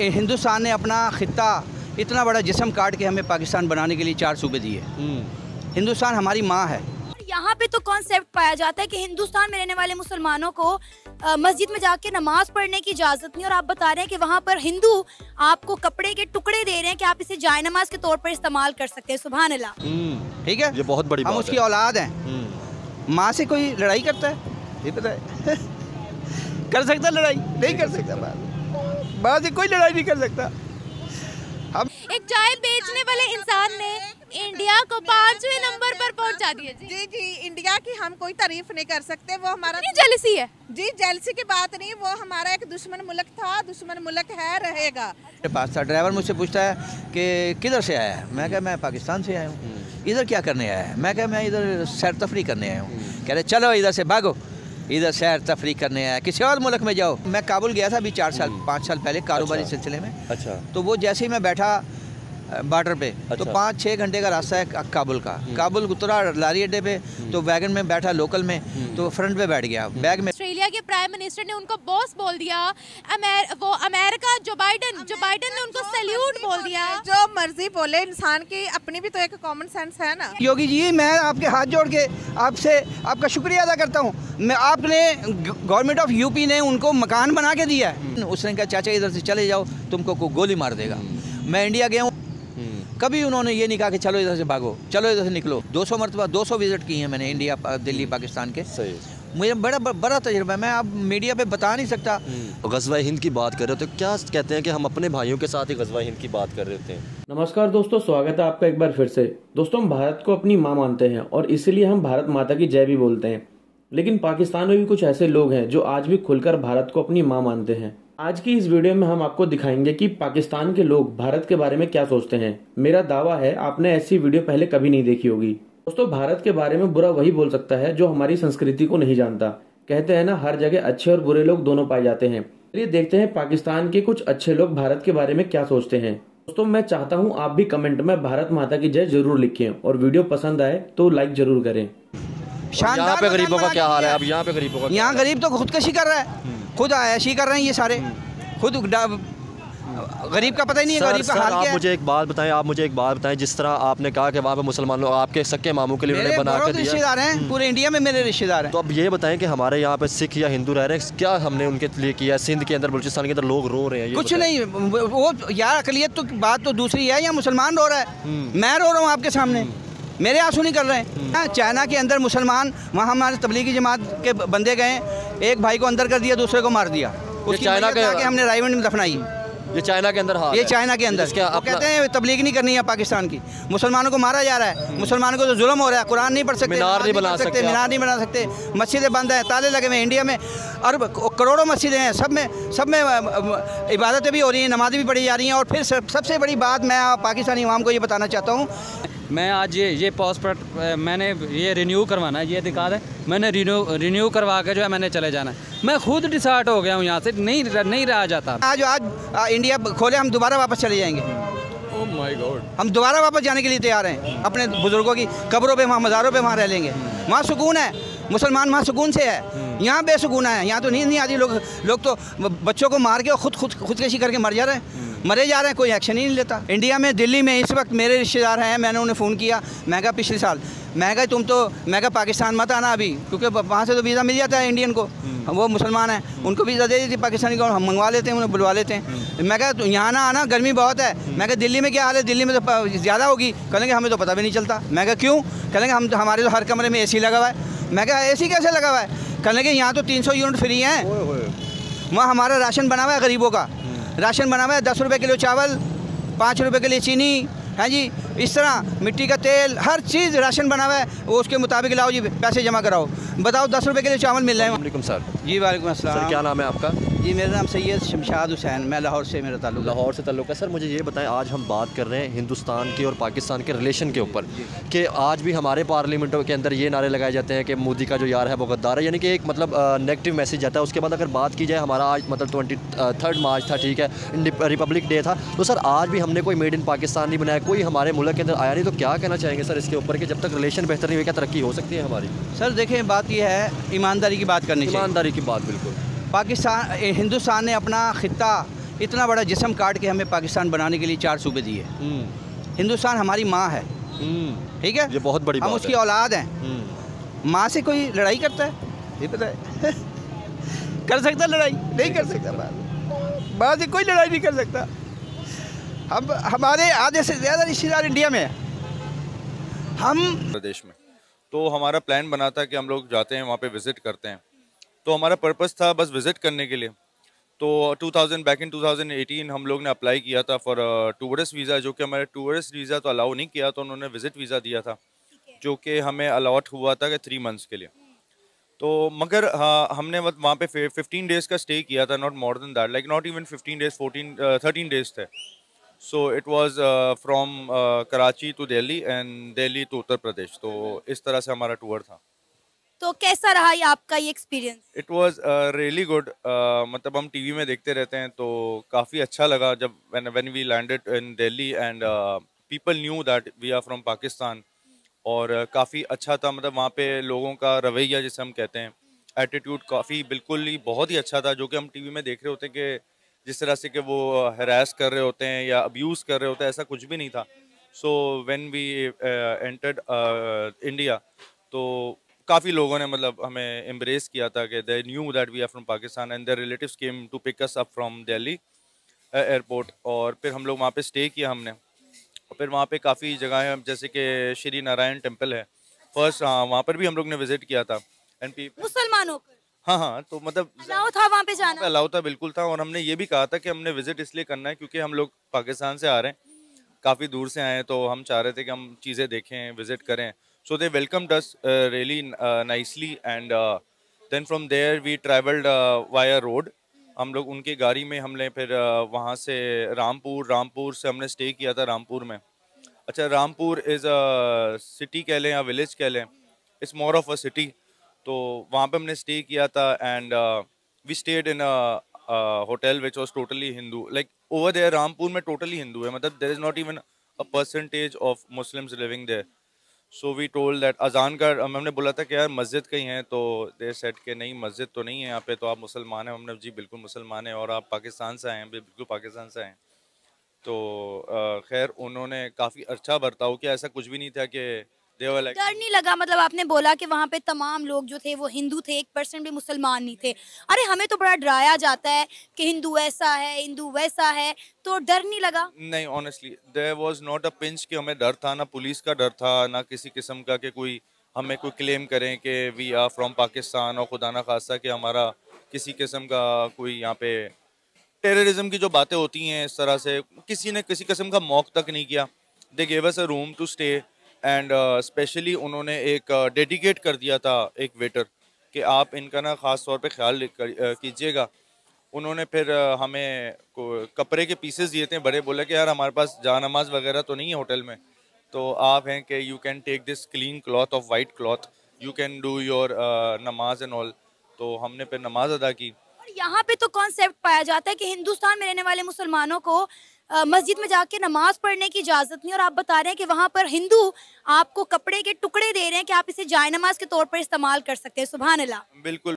हिंदुस्तान ने अपना ख़त्ता इतना बड़ा जिसम काट के हमें पाकिस्तान बनाने के लिए चार सूबे दिए। हिंदुस्तान हमारी माँ है। यहाँ पे तो कॉन्सेप्ट पाया जाता है कि हिंदुस्तान में रहने वाले मुसलमानों को मस्जिद में जाके नमाज़ पढ़ने की इजाज़त नहीं और आप बता रहे हैं कि वहाँ पर हिंदू आपको कपड़े के टुकड़े दे रहे हैं कि आप इसे जाय नमाज़ के तौर पर इस्तेमाल कर सकते हैं। सुबह अल्लाह ठीक है? ये बहुत बड़ी हम उसकी औलाद हैं। हम्म। माँ से कोई लड़ाई करता है? ये पता है। कर सकता लड़ाई? नहीं कर सकता। बात से कोई लड़ाई नहीं कर सकता। हम एक चाय बेचने वाले इंसान ने इंडिया को पाँचवें नंबर पर पहुँचा दिया जी। जी जी इंडिया की हम कोई तारीफ़ नहीं कर सकते वो हमारा जेलसी है। जी जेलसी की बात नहीं वो हमारा एक दुश्मन मुल्क था दुश्मन मुल्क है रहेगा। मेरे पास था ड्राइवर मुझसे पूछता है कि किधर से आया है? मैं कहा मैं पाकिस्तान से आया हूँ। इधर क्या करने आया है? मैं कहा मैं इधर सैर तफरी करने आया हूँ। कह रहे चलो इधर से भागो। इधर सैर तफरी करने आया। किसी और मुल्क में जाओ। मैं काबुल गया था अभी चार साल पाँच साल पहले कारोबारी अच्छा। सिलसिले में। अच्छा। तो वो जैसे ही मैं बैठा बॉर्डर पे अच्छा। तो अच्छा। पाँच छः घंटे का रास्ता है काबुल का। काबुल उतरा लारी अड्डे पे तो वैगन में बैठा लोकल में तो फ्रंट पे बैठ गया। बैग में ऑस्ट्रेलिया के प्राइम मिनिस्टर ने उनको बॉस बोल दिया। अमेर, वो अमेरिका जो बाइडन जो बाइडन ने उनको सैल्यूट बोल दिया। जो मर्ज़ी बोले इंसान की अपनी भी तो एक कॉमन सेंस है ना। योगी जी मैं आपके हाथ जोड़ के आपसे आपका शुक्रिया अदा करता हूँ। मैं आपने गवर्नमेंट ऑफ़ यूपी ने उनको मकान बना के दिया है। उसने कहा चाचा इधर से चले जाओ तुमको कोई गोली मार देगा। मैं इंडिया गया हूँ। कभी उन्होंने ये नहीं कहा कि चलो इधर से भागो चलो इधर से निकलो। 200 मरतबा 200 विज़िट किए हैं मैंने इंडिया दिल्ली पाकिस्तान के। सही मुझे बड़ा बड़ा तजर्बा है। मैं अब मीडिया पे बता नहीं सकता। गजवा हिंद की बात कर रहे हो तो क्या कहते हैं कि हम अपने भाइयों के साथ ही गजवा हिंद की बात कर रहे होते हैं? नमस्कार दोस्तों स्वागत है आपका एक बार फिर से। दोस्तों हम भारत को अपनी माँ मानते हैं और इसीलिए हम भारत माता की जय भी बोलते हैं। लेकिन पाकिस्तान में भी कुछ ऐसे लोग हैं जो आज भी खुलकर भारत को अपनी माँ मानते हैं। आज की इस वीडियो में हम आपको दिखाएँगे कि पाकिस्तान के लोग भारत के बारे में क्या सोचते हैं। मेरा दावा है आपने ऐसी वीडियो पहले कभी नहीं देखी होगी। दोस्तों भारत के बारे में बुरा वही बोल सकता है जो हमारी संस्कृति को नहीं जानता। कहते हैं ना हर जगह अच्छे और बुरे लोग दोनों पाए जाते हैं। चलिए देखते हैं पाकिस्तान के कुछ अच्छे लोग भारत के बारे में क्या सोचते हैं। दोस्तों मैं चाहता हूँ आप भी कमेंट में भारत माता की जय ज़रूर लिखें और वीडियो पसंद आए तो लाइक ज़रूर करें। यहाँ पे गरीबों का क्या हाल है? अब यहाँ पे गरीबों का यहाँ गरीब तो खुदकशी कर रहा है। खुद आयशी कर रहे हैं ये सारे। खुद डा- गरीब का पता ही नहीं है गरीब का हाल आप क्या है? मुझे एक बात बताएँ आप मुझे एक बात बताएँ जिस तरह आपने कहा कि वहाँ पे मुसलमान लोग आपके सक्के मामू के लिए उन्होंने बना बहुत के दिया। रिश्तेदार हैं पूरे इंडिया में मेरे रिश्तेदार हैं। तो अब ये बताएँ कि हमारे यहाँ पे सिख या हिंदू रह रहे हैं क्या हमने उनके लिए किया सिंध के अंदर बलूचिस्तान के अंदर लोग रो रहे हैं कुछ नहीं वो यार अकलियत तो बात तो दूसरी है या मुसलमान रो रहा है? मैं रो रहा हूँ आपके सामने। मेरे आँसू नहीं कर रहे हैं। हाँ, चाइना के अंदर मुसलमान वहाँ हमारे तबलीगी जमात के बंदे गए एक भाई को अंदर कर दिया दूसरे को मार दिया। उसकी चाइना के- हमने रायगंज में दफनाई। ये चाइना के अंदर हाल ये चाइना के अंदर। क्या आप अपना- कहते हैं तबलीग नहीं करनी है पाकिस्तान की। मुसलमानों को मारा जा रहा है। मुसलमानों को तो जुल्म हो रहा है। कुरान नहीं पढ़ सकते मीनार नहीं बना सकते मीनार नहीं बना सकते। मस्जिदें बंद हैं ताले लगे हुए हैं इंडिया में। अरब करोड़ों मस्जिदें हैं। सब में सब में इबादतें भी हो रही हैं नमाज़ें भी पढ़ी जा रही हैं। और फिर सब- सबसे बड़ी बात मैं पाकिस्तानी अवाम को ये बताना चाहता हूँ मैं आज ये ये पासपोर्ट मैंने ये रिन्यू करवाना है ये दिखा दे। मैंने रिन्यू रिन्यू करवा के जो है मैंने चले जाना है। मैं खुद डिसाइड हो गया हूँ यहाँ से नहीं नहीं रहा जाता। आज आज इंडिया खोले हम दोबारा वापस चले जाएँगे। Oh हम दोबारा वापस जाने के लिए तैयार हैं अपने बुज़ुर्गों की कब्रों पे वहाँ मज़ारों पे वहाँ रह लेंगे। वहाँ सुकून है मुसलमान वहाँ सुकून से है। यहाँ बेसुकून है यहाँ तो नींद नहीं आती लोग लोग तो बच्चों को मार के और खुद खुद खुदकशी करके मर जा रहे हैं। मरे जा रहे हैं कोई एक्शन ही नहीं लेता। इंडिया में दिल्ली में इस वक्त मेरे रिश्तेदार हैं मैंने उन्हें फ़ोन किया। मैं कहा पिछले साल मैं कहा तुम तो मैं कहा पाकिस्तान मत आना अभी क्योंकि वहाँ से तो वीज़ा मिल जाता है इंडियन को। वो मुसलमान हैं उनको वीज़ा दे देती पाकिस्तानी को हम मंगवा लेते हैं उन्हें बुलवा लेते हैं। मैं कहा "तो यहाँ ना आना गर्मी बहुत है। मैं कहा दिल्ली में क्या हाल है? दिल्ली में तो ज़्यादा होगी। कहेंगे हमें तो पता भी नहीं चलता। मैं कहा क्यों? कहेंगे हम तो हमारे तो हर कमरे में एसी लगा हुआ है। मैं कहा एसी कैसे लगा हुआ है? कहेंगे यहाँ तो 300 यूनिट फ्री हैं। वहाँ हमारा राशन बना हुआ है गरीबों का। राशन बना हुआ है दस रुपये किलो चावल पाँच रुपये के लिए चीनी है जी? इस तरह मिट्टी का तेल हर चीज़ राशन बना हुआ है वो उसके मुताबिक लाओ जी पैसे जमा कराओ। बताओ दस रुपये के लिए चावल मिल रहे हैं। वालेकुम सर। जी वालेकुम असल क्या नाम है आपका? जी मेरा नाम सैयद शमशाद हुसैन मैं लाहौर से मेरा ताल्लुक लाहौर से तल्लुक़ है। सर मुझे ये बताएँ आज हम बात कर रहे हैं हिंदुस्तान के और पाकिस्तान के रिलेशन के ऊपर कि आज भी हमारे पार्लियामेंटों के अंदर ये नारे लगाए जाते हैं कि मोदी का जो यार है वो गद्दार है। यानी कि एक मतलब नेगेटिव मैसेज जाता है। उसके बाद अगर बात की जाए हमारा आज मतलब ट्वेंटी थर्ड मार्च था ठीक है? रिपब्लिक डे था। तो सर आज भी हमने कोई मेड इन पाकिस्तान नहीं बनाया। कोई हमारे मुल्क के अंदर आया नहीं तो क्या कहना चाहेंगे सर इसके ऊपर कि जब तक रिलेशन बेहतर नहीं हुई क्या तरक्की हो सकती है हमारी? सर देखें बात यह है ईमानदारी की बात करनी ईमानदारी की बात बिल्कुल। पाकिस्तान हिंदुस्तान ने अपना ख़त्ता इतना बड़ा जिसम काट के हमें पाकिस्तान बनाने के लिए चार सूबे दिए। हिंदुस्तान हमारी माँ है। ठीक है? हम्म। ये बहुत बड़ी हम उसकी है। औलाद हैं। हम्म। माँ से कोई लड़ाई करता है? ये पता है। कर सकता लड़ाई? नहीं कर सकता माँ। माँ से कोई लड़ाई नहीं कर सकता। हम हमारे आधे से ज़्यादा रिश्तेदार इंडिया में है। हम प्रदेश में। तो हमारा प्लान बना था कि हम लोग जाते हैं वहाँ पे विज़िट करते हैं। तो हमारा पर्पस था बस विज़िट करने के लिए। तो 2000 बैक इन 2018 हम लोग ने अप्लाई किया था फॉर टूरिस्ट वीज़ा जो कि हमारे टूरिस्ट वीज़ा तो अलाउ नहीं किया तो उन्होंने विज़िट वीज़ा दिया था जो कि हमें अलॉट हुआ था कि थ्री मंथ्स के लिए। तो मगर हाँ हमने वहाँ पे फिफ्टीन डेज़ का स्टे किया था not more than that like not even fifteen days fourteen thirteen days थे। So it was from Karachi to Delhi and Delhi to Uttar Pradesh तो इस तरह से हमारा टूर था। तो कैसा रहा ये आपका ये experience it was really good मतलब हम टीवी में देखते रहते हैं तो काफ़ी अच्छा लगा जब when we landed in Delhi and people knew that we are from Pakistan और uh, काफ़ी अच्छा था। मतलब वहाँ पे लोगों का रवैया जिसे हम कहते हैं एटीट्यूड काफ़ी बिल्कुल ही बहुत ही अच्छा था जो कि हम टीवी में देख रहे होते हैं कि जिस तरह से कि वो हरास कर रहे होते हैं या अब्यूज़ कर रहे होते हैं ऐसा कुछ भी नहीं था। So when we entered India तो काफ़ी लोगों ने मतलब हमें एम्ब्रेस किया था कि they knew that we are from Pakistan and their relatives came to pick us up from Delhi airport और फिर हम लोग वहाँ पे स्टे किया हमने। और फिर वहाँ पे काफ़ी जगहें हैं, जैसे कि श्री नारायण टेंपल है। फ़र्स्ट हाँ वहाँ पर भी हम लोग ने विज़िट किया था। एंड पी मुसलमानों को हाँ हाँ तो मतलब अलाउ था वहाँ पे जाना? अलाउ था बिल्कुल था। और हमने ये भी कहा था कि हमने विज़िट इसलिए करना है क्योंकि हम लोग पाकिस्तान से आ रहे हैं। काफ़ी दूर से आए हैं तो हम चाह रहे थे कि हम चीज़ें देखें विज़िट करें। So they welcome us really nicely and then from there we travelled via road हम लोग उनकी गाड़ी में हमने फिर uh, वहाँ से रामपुर रामपुर से हमने स्टे किया था रामपुर में। अच्छा रामपुर इज़ अ सिटी कह लें या विलेज कह लें it's more of a city तो वहाँ पे हमने स्टे किया था and we stayed in a hotel which was totally Hindu like over there Rampur में टोटली हिंदू है। मतलब there is not even a percentage of Muslims living there so we told that अजान का हम- हमने बोला था कि यार मस्जिद कहीं है तो दे सेट के नहीं, मस्जिद तो नहीं है यहाँ पे तो आप मुसलमान हैं। हमने जी, बिल्कुल मुसलमान हैं और आप पाकिस्तान से आए हैं, बिल्कुल पाकिस्तान से आए हैं। तो खैर उन्होंने काफ़ी अच्छा बर्ताव किया। ऐसा कुछ भी नहीं था कि लाइक डर नहीं लगा मतलब आपने बोला कि वहाँ पे तमाम लोग जो थे वो हिंदू थे एक परसेंट भी मुसलमान नहीं थे। अरे हमें तो बड़ा डराया जाता है कि हिंदू ऐसा है हिंदू वैसा है तो डर नहीं लगा? नहीं honestly there was not a pinch कि हमें डर था ना पुलिस का डर था ना किसी किस्म का कि कोई हमें कोई क्लेम करें कि वी आर फ्रॉम पाकिस्तान और खुदा ना खासा कि हमारा किसी किस्म का कोई यहाँ पे टेररिज्म की जो बातें होती हैं इस तरह से किसी ने किसी किस्म का मौक तक नहीं किया। They gave us a room to stay and specially उन्होंने एक डेडिकेट कर दिया था एक वेटर कि आप इनका ना ख़ास तौर पे ख्याल कीजिएगा। उन्होंने फिर अ, हमें कपड़े के पीसेस दिए थे बड़े बोले कि यार हमारे पास जा नमाज़ वगैरह तो नहीं है होटल में। तो आप हैं कि you can take this clean cloth of white cloth you can do your नमाज़ एंड ऑल तो हमने फिर नमाज़ अदा की। यहाँ पे तो कॉन्सेप्ट पाया जाता है कि हिंदुस्तान में रहने वाले मुसलमानों को मस्जिद में जाके नमाज़ पढ़ने की इजाज़त नहीं, और आप बता रहे हैं कि वहाँ पर हिंदू आपको कपड़े के टुकड़े दे रहे हैं कि आप इसे जाय नमाज़ के तौर पर इस्तेमाल कर सकते हैं सुबह अल्लाह। बिल्कुल।